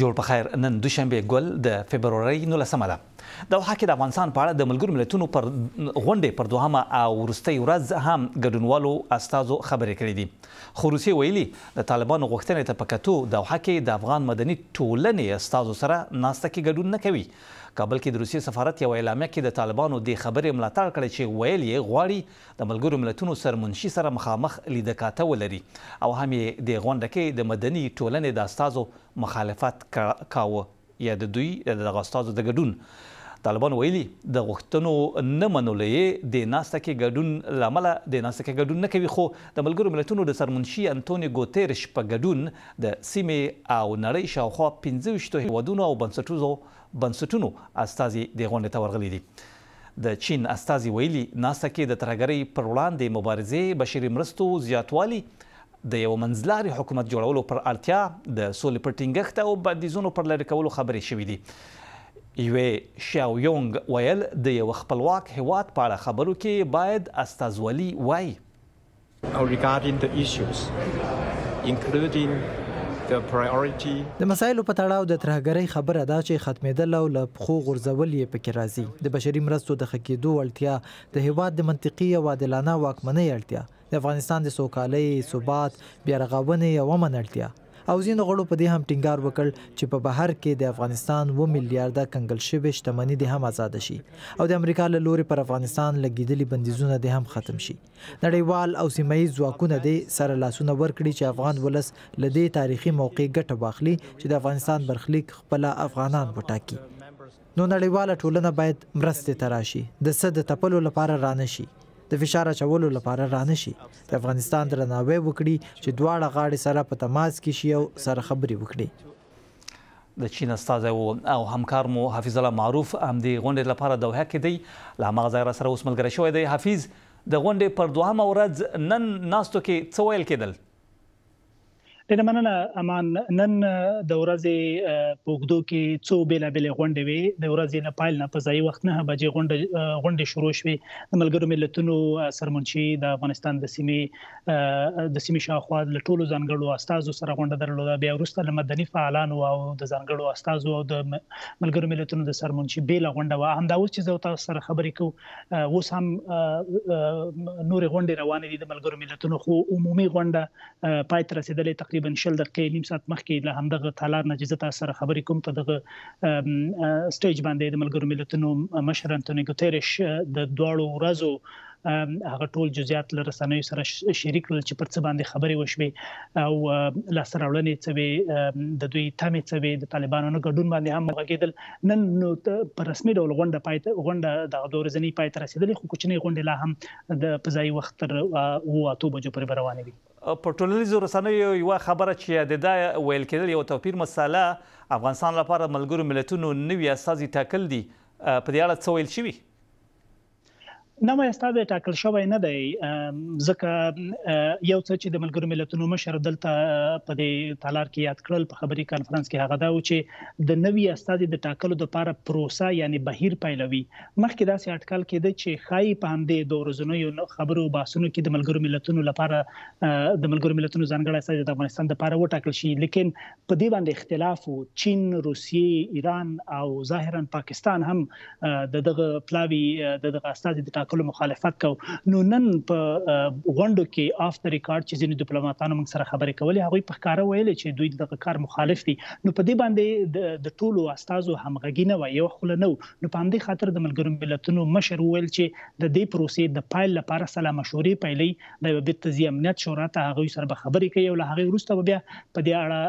جوړ په خیر نن دوشنبه ګل د فبرवरी 19مه ده د وحا کې د افغانستان په اړه د ملګرو ملتونو پر غونډې پر دوهمه او ورستۍ ورځ هم ګډونوالو استادو خبرې کړې دي خو روسي ویلي د طالبانو غوښتنې ته په کتو د وحا کې د افغان مدني ټولنې استادو سره ناسته کې ګډون نه کوي کابل کې د روسي سفارت یو اعلامیه کې د طالبانو د خبرې ملاتړ کړی چې ویل یې غواړي د ملګرو ملتونو سر منشي سره مخامخ لیده کاته ولري او هم یې دې غونډه کې د مدني ټولنې د استازو مخالفت کاوه یا د دوی د دغه استازو د ګډون طالبانو ویلي د غوښتنو نه منلو یې دې ناسته کې ګډون له امله دې ناسته کې ګډون نه کوي خو د ملګرو ملتونو د سر منشي انتوني ګوتیرش په ګډون د سیمې او نړۍ شاوخوا پنځه ویشتو هېوادونو او بنسټونو استازي دې غونډې ته ورغلي دي. د چین استازي ویلي، ناسته کې د ترهګرۍ پر وړاندې مبارزې، بشري مرستو زیاتوالي، د یوه منځلاري حکومت جوړولو پر اړتیا، د سولې پر ټینګښت او بندیزونو پر لرې کولو خبرې شوې دي. یوې شیاویونګ ویل، د یوه خپلواک هېواد په اړه خبرو کې باید استازولي وای. د مسایلو په تړاو د ترهګرۍ خبره دا چې ختمېدل او له پښو غورځول یې پکې راځي، د بشري مرستو د ښه کېدو اړتیا، د هېواد د منطقي او عادلانه واکمنۍ اړتیا، د افغانستان د سوکالۍ، ثبات، بیا رغاونې او امن اړتیا او ځینو غړو په دې هم ټینګار وکړ چې په بهر کې د افغانستان اووه میلیارده کنګل شوې شتمني دې هم ازاده شي او د امریکا له لورې پر افغانستان لګېدلي بندیزونه دې هم ختم شي. نړیوال او سیمه ییز ځواکونه دې سره لاسونه ورکړي چې افغان ولس له دې تاریخي موقع ګټه واخلي چې د افغانستان برخلیک خپل افغانان وټاکي نو نړیواله ټولنه باید مرستې ته راشي د څه د تپلو لپاره رانه شي د فشار اچولو لپاره رانه شي د افغانستان درناوی وکړي چې دواړه غاړې سره په تماس کې شي او سره خبرې وکړي د چین استازی وو او همکار مو حفیظ الله معروف همدې غونډې لپاره دوحه کې دی له هماغه ځای را سره اوس ملګری شوی دی حفیظ د غونډې پر دوهمه ورځ نن ناستو کې څه ویل کېدل ډیره مننه امان نن د ورځې په وګدو کې څو بیلابل غونډې وي د ورځې له پایل نه په ځای وخت نه بجې غونډې غونډې شروع شوې د ملګرو ملتونو سرمنشي د افغانستان د سیمې د سیمې شاوخوا له ټولو ځانګړو استازو سره غونډه درلوده، بیا وروسته له مدني فعالانو او د ځانګړو استازو او د ملګرو ملتونو د سرمنشي بېله غونډه وه. همدا اوس چې زه او تاسو سره خبرې کوو، اوس هم نورې غونډې روانې دي د ملګرو ملتونو، خو عمومي غونډه پای ته رسېدلې، تقریباً شل دقیقې، نیم ساعت مخکې له همدغه تالار نه چې زه تاسو سره خبرې کوم، په دغه سټېج باندې د ملګرو ملتونو مشر انتوني ګوتېرېش د دواړو ورځو هغه ټول جزئیات له رسنیو سره شریک کړل چې پر څه باندې خبرې وشوې او لاسته راوړنې څه وې د دوی تمې څه وې د طالبانو نه ګډون باندې هم غږېدل نن نو په رسمي ډول غونډه پای ته غونډه د دوه ورځنۍ پای ته رسیدلې خو کوچنۍ غونډې لا هم د په ځای وخت تر اوو اتو بجو پورې روانې وي په ټولنیزو رسنیو یوه خبره چې یادېده ویل کېدل یو توپیر مسله افغانستان لپاره ملګرو ملتونو نوي استازي ټاکل دي په دې اړه څه ویل شوي نوی استازی ټاکل شوی نه دی ځکه یو څه چې د ملګرو ملتونو مشر دلته په دې تالار کې یاد کړل په خبري کانفرنس کې هغه دا و چې د نوی استازي د ټاکلو لپاره پروسه یعنی بهیر پیلوي مخکې داسې اټکل کېده چې خای په همدې دوه ورځنیو خبرو باسونو کې د ملګرو ملتونو لپاره د ملګرو ملتونو ځانګړی استازي د افغانستان لپاره وټاکل شي لیکن په دې باندې اختلاف و، چین، روسیه، ایران او ظاهراً پاکستان هم د دغه پلاوي د دغه استازي د ټاکلو مخالفت کاوه، نو نن په غونډو کې آف د ریکارډ چې ځینو دیپلوماتانو موږ سره خبرې کولې، هغوی په ښکاره ویلې چې دوی د دغه کار مخالف دي، نو په دې باندې د ټولو استازو همغږي نه وه، یوه خوله نه وو، نو په همدې خاطر د ملګرو ملتونو مشر وویل چې د دې پروسې د پایل لپاره سلا مشورې پیلوي، دا به بیرته ځي امنیت شورا ته هغوی سره به خبرې کوي او له هغې وروسته به بیا په دې اړه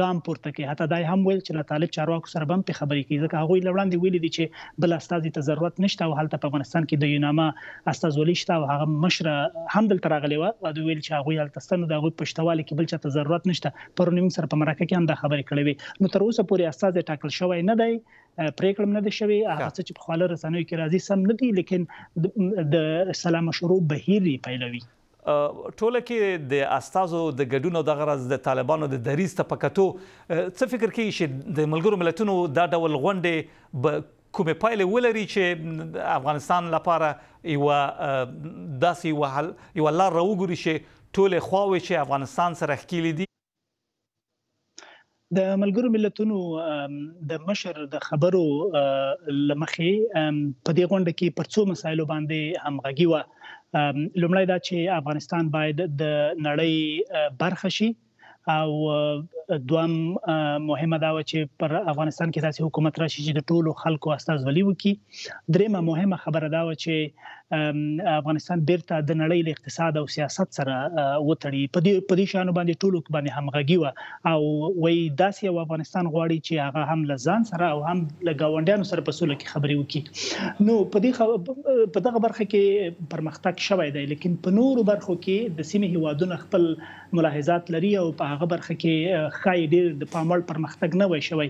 ګام پورته کوي حتی دا هم ویل چې له طالب چارواکو سره به هم په خبرې کوي ځکه هغوی له وړاندې ویلي دي چې بل استازي ته ضرورت نشته او هلته په افغانستان کې د یوناما استازولي شته او هغه مشره هم دلته راغلې وه او دوی ویل چې هغوی هلته ستنه د هغوی پښتوالي کې بل چاته ضرورت نشته پرون موږ سره په مرکه کې هم دا خبرې کړې وي نو تر اوسه پورې استازی ټاکل شوی نه دی پرېکړم نه دی شوی هغه څه چې په خواله رسنیو کې راځي سم نه دي لیکن د سلا مشورو بهیر یې پیلوي ټوله کې د استازو د ګډون او د غرض د طالبانو د دریز ته پکتو څه فکر کوي چې د ملګرو ملتونو دا ډول غونډې به کومې پایلې ولري چې افغانستان لپاره یو داسې یو حل یو لار راوګوري چې ټوله خواوې چې افغانستان سره ښکېلې دي د ملګرو ملتونو د مشر د خبرو لمخې په دې غونډه کې پر څو مسایلو باندې همغږي و لومړی دا چې افغانستان باید د نړۍ برخه شي او دوام مهمه دا و چې پر افغانستان کې داسې حکومت راشي چې د ټولو خلکو استازولي وکړي درېیمه مهمه خبره دا وه چې افغانستان بیرته د نړۍ له اقتصاد او سیاست سره وتړي په دې په دې شانو باندې ټولو کې باندې همغږي و او وای داسې یو افغانستان غواړي چې هغه هم له ځان سره او هم له گاونډیانو سره په سوله کې خبرې وکړي نو په دې خب... په دغه برخه کې پرمختګ شوی دی لیکن په نورو برخو کې د سیمې هیوادونو خپل ملاحظات لري او په هغه برخه کې ښايي ډېر د پام وړ پرمختګ نه وای شوی.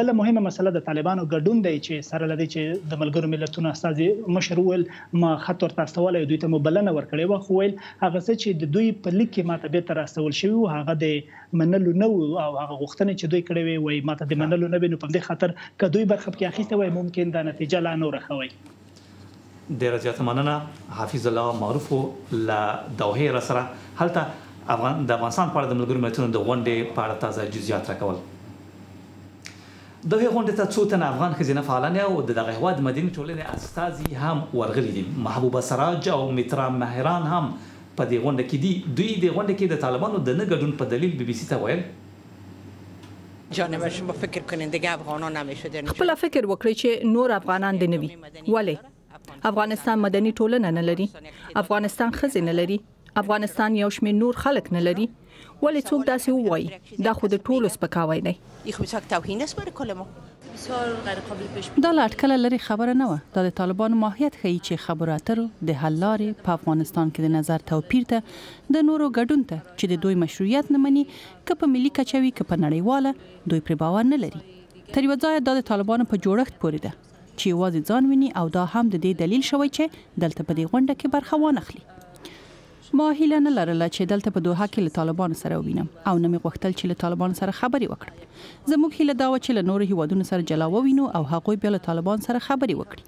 بله مهمه مسله د طالبانو ګډون دی چې سره له دې چې د ملګرو ملتونو استازي مشر وویل ما خط ورته استولی او دوی ته مو بلنه ورکړې وه خو ویل هغه څه چې د دوی په لیک کې ماته بېرته رااستول شوي وو هغه د منلو نه وو او هغه غوښتنې چې دوی کړې وې وایي ماته د منلو نه وې نو په همدې خاطر که دوی برخه پکې اخیستې وای ممکن دا نتیجه لا نوره ښه وای. ډیره زیاته مننه حافظ الله معروف له دوحې راسره هلته افغان د افغانستان په اړه د ملګرو ملتونو د غونډې په اړه تازه جزئیات راکول دوه غونډې ته څو تنه افغان ښځینه فعالانې او د دغه هواد مدني ټولنې استازي هم ورغلي دي محبوبه سراج او مترا مهران هم په دې غونډه کې دي دوی دې غونډه کې د طالبانو د نه ګډون په دلیل بي بي سي ته ویل خپله فکر وکړئ چې نور افغانان دې نه وي ولې؟ افغانستان مدني ټولنه نه لري؟ افغانستان ښځې نه لري؟ افغانستان یو شمېر نور خلک نه لري؟ ولې څوک داسې ووايي؟ دا خو د ټولو سپکاوی دی. دا له اټکله لرې خبره نه وه. دا د طالبانو ماهیت ښيي چې خبرو اترو، د حل لارې، په افغانستان کې د نظر توپیر ته د نورو ګډون ته چې د دوی مشروعیت نه مني، که په ملي کچه وي که په نړیواله دوی پرې باور نه لري. تر یوه ځایه دا د طالبانو په جوړښت پورې ده چې یوازې ځان ویني او دا هم د دې دلیل شوی چې دلته په دې غونډه کې برخه وانخلي. ما هیله نه لرله چې دلته په دوحه کې له طالبانو سره ووینم او نه مې غوښتل چې له طالبانو سره خبرې وکړم. زموږ هیله دا وه چې له نورو هیوادونو سره جلا ووینو او هغوی بیا له طالبانو سره خبرې وکړي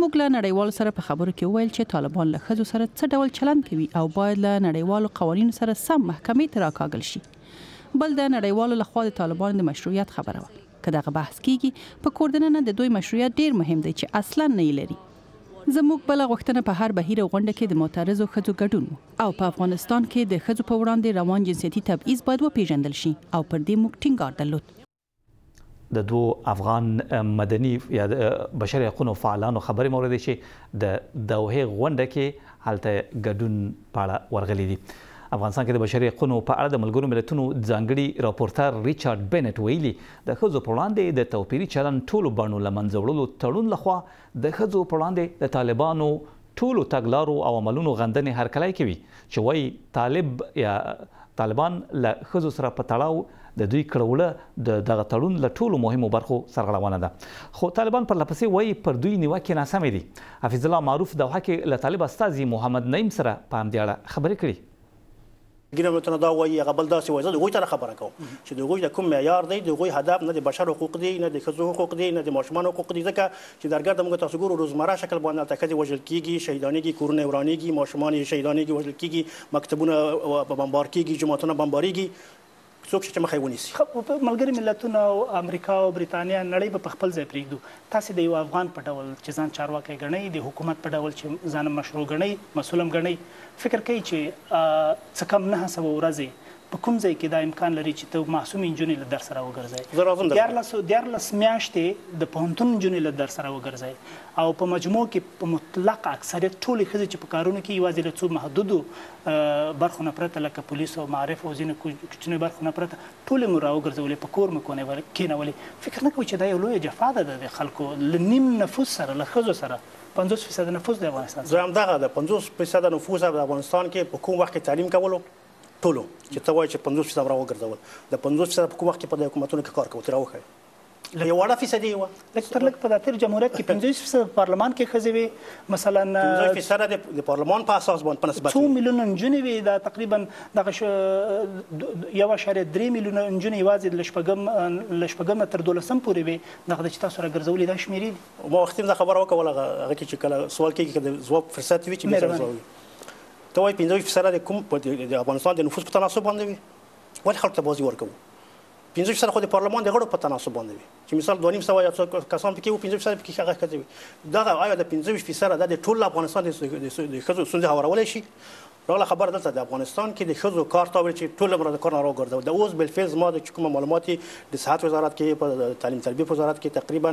موږ له نړیوالو سره په خبرو کې وویل چې طالبان له ښځو سره څه ډول چلند کوي او باید له نړیوالو قوانینو سره سم محکمې ته راکاږل شي. بل د نړیوالو له خوا د طالبانو د مشروعیت خبره وه. که دغه بحث کېږي، په کور دننه د دوی مشروعیت ډېر مهم دی چې اصلاً نه یې لري. زموږ بله غوښتنه په هر بهیر او غونډه کې د معترضو ښځو ګډون و او په افغانستان کې د ښځو په وړاندې روان جنسیتي تبعیض باید وپېژندل شي او پر دې موږ ټینګار درلود. د دوو افغان مدني یا بشري حقوقو فعالانو خبرې مو اورېدې چې د دوحې غونډه کې هلته ګډون په اړه ورغلي دي افغانستان کې د بشري حقوقو په اړه د ملګرو ملتونو ځانګړي راپورتر ریچارډ بنټ ویلي د ښځو پر وړاندې د توپیري چلن ټولو بڼو له منځه وړلو تړون لخوا د ښځو پر وړاندې د طالبانو ټولو تګلارو او عملونو غندنې هرکلی کوي چې وايي طالب یا طالبان له ښځو سره په تړاو د دوی کړوله د دغه تړون له ټولو مهمو برخو سرغړونه ده خو طالبان پرلپسې وايي پر دوی نیوکې ناسمې دي حفیظ الله معروف دوحه کې له طالب استازي محمد نعیم سره په همدې اړه خبرې کړي ګینه ملتونه دا وایي هغه بل داسې وایي زه د هغوی سره خبره کوم چې د هغوی د کوم معیار دی د هغوی هدف نه د بشر حقوق دی نه د ښځو حقوق دی نه د ماشومانو حقوق دی ځکه چې درګرده موږ تاسو ګورو روزمره شکل باندې هلته ښځې وژل کیږي شهیدانیږي کورونه یې ورانیږي ماشومان یې شهیدانیږي وژل کیږي مکتبونه بمبار کیږي جوماتونه بمباریږي څوک شته چې مخه یې ونیسي؟ خو ملګري ملتونه او امریکا او بریتانیا نړۍ به په خپل ځای پریږدو. تاسې د یوه افغان په ډول چې ځان چارواکی ګڼئ، د حکومت په ډول چې ځان مشروع ګڼئ، مسؤل هم ګڼئ، فکر کوئ چې څه کم نهه سوه ورځې په کوم ځای کې دا امکان لري چې ته معصومې نجونې له درس سره وګرځی؟ دیارلس، دیارلس میاشتې د پوهنتون نجونې له درس سره وګرځی؟ او په مجموع کې په مطلق اکثریت ټولې ښځې چې په کارونو کې یوازې له څو محدودو برخو نه پرته لکه پولیسو او معارف او ځینو کوچنیو برخو نه پرته ټولې مو راوګرځولې په کور مو کېنولې فکر نه کوئ چې دا یو لویه جفا ده د خلکو له نیم نفوس سره له ښځو سره پنځوس فیصده نفوس د افغانستان زه همدغه ده پنځوس فیصده نفوس د افغانستان کې په کوم وخت کې تعلیم کولو ټولو چې ته وایې چې پنځوس فیصده راوګرځول د پنځوس فیصده په کوم وخت کې په دې حکومتونو کې کار کول ته راوښیه. له یو اړه فیصدي و لکه تر لږ په داتیر جمهوریت کې 15 فیصد په پارلمان کې خزي وي مثلا 15 فیصد د پارلمان په اساس باندې په نسبت 2 میلیون نجونې وي دا تقریبا دغه ش... یو شری 3 میلیون نجونې یوازې د شپږم ل شپږم تر 12 پورې وي دغه چې تاسو را ګرځولې دا شمیرې دي ما وختیم دا خبره وکوله هغه کې چې کله سوال کېږي چې د ځواب فرصت وي چې به ځواب ته وایي 15 فیصد د کوم په افغانستان د نفوس په تناسب باندې وي ولې خلک ته بازي ورکوي پنځه فیصد خو د پارلمان د غړو په تناسب باندې وي چې مثال دوه نیم سوه یا څو کسان پکې وو پنځه فیصد پکې هغه ښځې وي دغه آیا د پنځه ویشت فیصده دا د ټول افغانستان د ښځو ستونزې هوارولی شي راغله خبره دلته د افغانستان کې د ښځو کار تا ویل چې ټول عمر د کار نه راوګرځول د اوس بلفیز ما د کوم معلومات د صحت وزارت کې په تعلیم تربیه وزارت کې تقریبا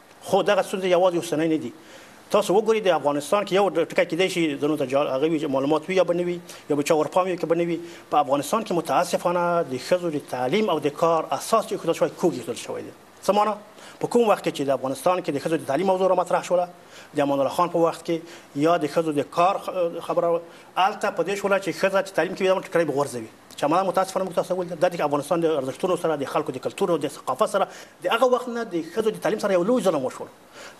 خو دغه ستونزې یوازې اوسنۍ نه دي. تاسو وګورئ د افغانستان کې یو ټکی کېدای شي ځینو ته جال هغه وي چې معلومات وي یا به نه وي یا به چا ورپام یې کې به نه وي په افغانستان کې متاسفانه د ښځو د تعلیم او د کار اساس چې ایښودل شوی کوږ ایښودل شوی دی څه معنا په کوم وخت کې چې د افغانستان کې د ښځو د تعلیم موضوع را مطرح شوله د امان الله خان په وخت کې یا د ښځو د کار خبره هلته په دې شوله چې ښځه چې تعلیم کوي دا ټکړۍ به غورځوي چې عملاً متاسفانه موږ تاسو ته وویل، دا دی چې افغانستان د ارزښتونو سره، د خلکو د کلتور او د ثقافت سره د هغه وخت نه د ښځو د تعلیم سره یو لوی ظلم وشول.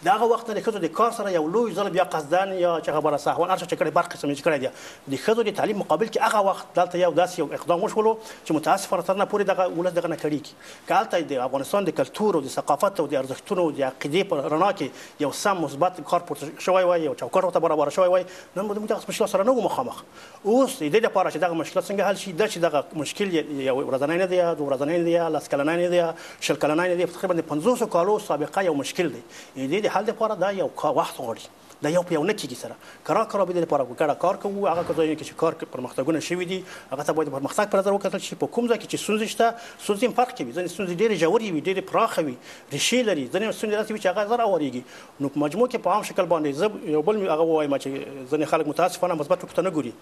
د هغه وخت نه د ښځو د کار سره یو لوی ظلم یا قصداً یا چې هغه بره سهواً هر چا چې کړی بر قسم یې چې کړی دی د ښځو د تعلیم مقابل کې هغه وخت دلته یو داسې یو اقدام وشولو چې متاسفانه تر ننه پورې دغه ولس دغه نه کړیږي. که هلته د افغانستان د کلتور او د ثقافت او د ارزښتونو او د عقیدې په رڼا کې یو سم مثبت کار پورته شوی وای، یو چوکاټ ورته برابر شوی وای، نن به موږ دغسې مشکلاتو سره نه وو مخامخ. اوس د دې لپاره چې دغه مشکلات څنګه حل شي دا چې دغه مشکل یو ورځنی نه دی یا دوه ورځنی نه دی یا لس کلنی نه دی یا شل کلنی نه دی تقریبا د پنځوسو کالو سابقه یو مشکل دی د دې د حل لپاره دا یو وخت غواړي دا یو په یو نه کېږي سره کرا کرا به د دې لپاره په ګډه کار کوو هغه ځایونه کې چې کار پرمختګونه شوي دي هغه ته باید د پرمختګ په نظر وکتل شي په کوم ځای کې چې ستونزې شته ستونزې هم فرق کوي ځینې ستونزې ډېرې ژورې وي ډېرې پراخه وي ریښې لري ځینې ستونزې داسې وي چې هغه زر اوارېږي نو په مجموع کې په عام شکل باندې زه یو بل هغه ووایم چې ځنې خلک متاسفانه مثبت ټکو ته نه ګوري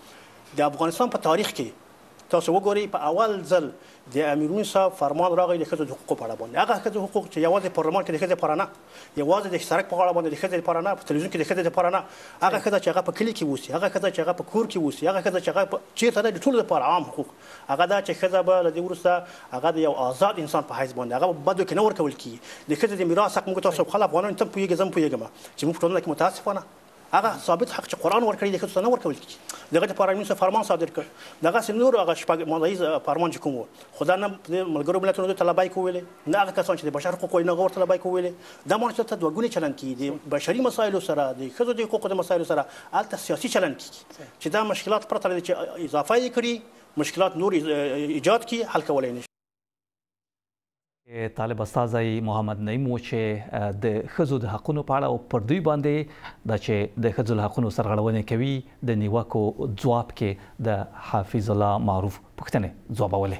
د افغانستان په تاریخ کې تاسو وګورئ په اول ځل د امیرونی صاحب فرمان راغی د ښځو د حقوقو په اړه باندې هغه ښځو حقوق چې یوازې پارلمان کې د ښځې لپاره نه یوازې د سړک په غاړه باندې د ښځې لپاره نه په تلویزیون کې د ښځې لپاره نه هغه ښځه چې هغه په کلي کې اوسي هغه ښځه چې هغه په کور کې اوسي هغه ښځه چې هغه چیرته ده د ټولو لپاره عام حقوق هغه دا چې ښځه به له دې وروسته هغه د یو آزاد انسان په حیث باندې هغه په بدو کې نه ورکول کېږي. د ښځې د میراث حق موږ تاسو خپل افغانان ته هم پوهېږي زه هم پوهېږم چې موږ په ټولنه کې متاسفانه هغه ثابت حق چې قرآن ورکړی دی ښځو ته نه ورکول کېږي. د هغه لپاره امین صاحب فرمان صادر کړ. دغسې نور هغه شپږ ماده ییز فرمان چې کوم و خو دا نه په دې ملګرو ملتونو دوی ته لبیک وویلې. نه هغه کسان چې د بشر حقوق وایي نه هغه ورته لبیک وویلې دا معنی چې دلته دوه ګونی چلند کیږي د بشري مسایلو سره د ښځو د حقوقو د مسایلو سره هلته سیاسي چلند کیږي چې دا مشکلات پرته له دې چې اضافه یې کړي مشکلات نور ایجاد کړي حل کولای نشي. طالب استازی محمد نعیم و چې د ښځو د حقونو په اړه او پر دوی باندې د چې د ښځو له حقونو سرغړونې کوي د نیوکو ځواب کې د حافظ الله معروف پوښتنې ځوابولې.